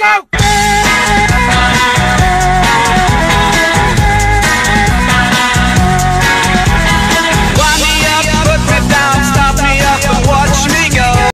go!